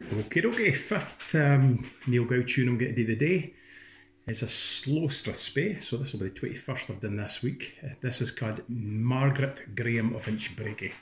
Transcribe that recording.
Okay, okay, fifth um, Niel Gow tune I'm going to do the day. It's a slow strathspey, so this will be the 21st I've done this week. Uh, this is called Margaret Graham of Inchbrakie.